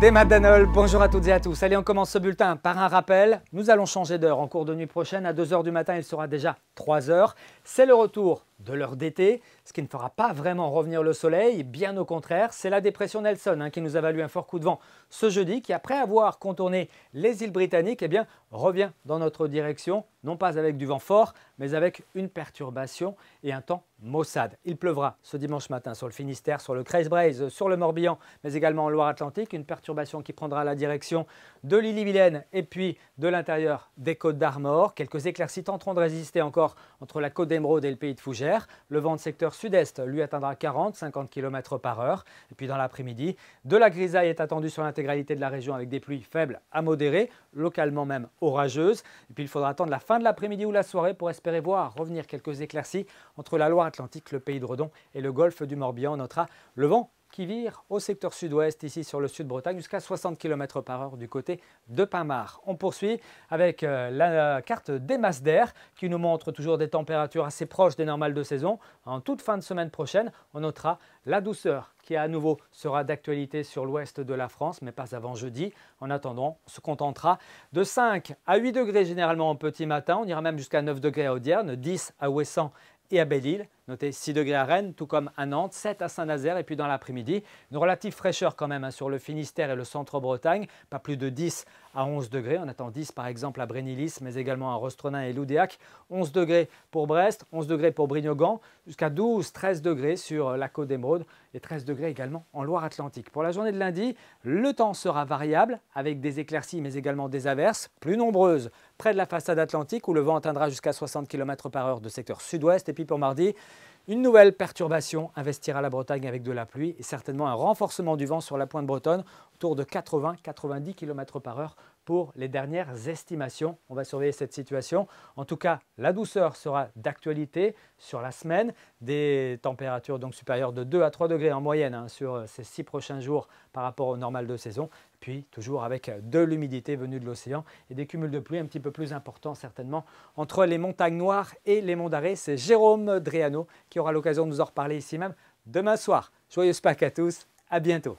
Des Danol, bonjour à toutes et à tous. Allez, on commence ce bulletin par un rappel. Nous allons changer d'heure en cours de nuit prochaine. À 2h du matin, il sera déjà 3h. C'est le retour de l'heure d'été, ce qui ne fera pas vraiment revenir le soleil, bien au contraire, c'est la dépression Nelson hein, qui nous a valu un fort coup de vent ce jeudi, qui après avoir contourné les îles britanniques, eh bien, revient dans notre direction, non pas avec du vent fort, mais avec une perturbation et un temps maussade. Il pleuvra ce dimanche matin sur le Finistère, sur le Creuse-Braise, sur le Morbihan, mais également en Loire-Atlantique, une perturbation qui prendra la direction de l'île-et-Vilaine et puis de l'intérieur des côtes d'Armor. Quelques éclaircies tenteront de résister encore entre la côte d'Émeraude et le pays de Fougères. Le vent de secteur sud-est lui atteindra 40-50 km par heure. Et puis dans l'après-midi, de la grisaille est attendue sur l'intégralité de la région avec des pluies faibles à modérées, localement même orageuses. Et puis il faudra attendre la fin de l'après-midi ou la soirée pour espérer voir revenir quelques éclaircies entre la Loire-Atlantique, le pays de Redon et le golfe du Morbihan. On notera le vent qui vire au secteur sud-ouest, ici sur le sud-Bretagne, jusqu'à 60 km par heure du côté de Pinmar. On poursuit avec euh, la carte des masses d'air qui nous montre toujours des températures assez proches des normales de saison. En toute fin de semaine prochaine, on notera la douceur qui à nouveau sera d'actualité sur l'ouest de la France, mais pas avant jeudi. En attendant, on se contentera de 5 à 8 degrés généralement en petit matin. On ira même jusqu'à 9 degrés à Audierne, 10 à Ouessant et à Belle-Île. Notez 6 degrés à Rennes, tout comme à Nantes, 7 à Saint-Nazaire et puis dans l'après-midi, une relative fraîcheur quand même hein, sur le Finistère et le centre-Bretagne, pas plus de 10 à 11 degrés. On attend 10 par exemple à Brénilis, mais également à Rostronin et Loudéac. 11 degrés pour Brest, 11 degrés pour Brignogan, jusqu'à 12-13 degrés sur la côte d'Émeraude et 13 degrés également en Loire-Atlantique. Pour la journée de lundi, le temps sera variable avec des éclaircies mais également des averses plus nombreuses près de la façade atlantique où le vent atteindra jusqu'à 60 km par heure de secteur sud-ouest. Et puis pour mardi, une nouvelle perturbation investira la Bretagne avec de la pluie et certainement un renforcement du vent sur la pointe bretonne autour de 80-90 km par heure pour les dernières estimations. On va surveiller cette situation. En tout cas, la douceur sera d'actualité sur la semaine. Des températures donc supérieures de 2 à 3 degrés en moyenne hein, sur ces six prochains jours par rapport au normal de saison. Puis toujours avec de l'humidité venue de l'océan et des cumuls de pluie un petit peu plus importants certainement entre les montagnes noires et les monts d'arrêt. C'est Jérôme Driano qui aura l'occasion de nous en reparler ici même demain soir. Joyeuse Pâques à tous, à bientôt.